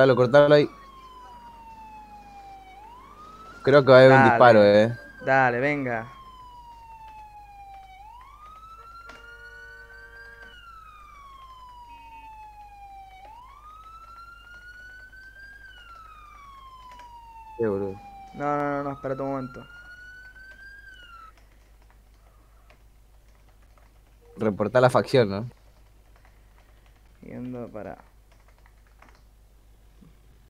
Cortalo, cortalo ahí. Creo que va a haber un disparo, eh. Dale, venga. Sí, boludo. No, no, no, no, espérate un momento. Reportar la facción, ¿no? Yendo para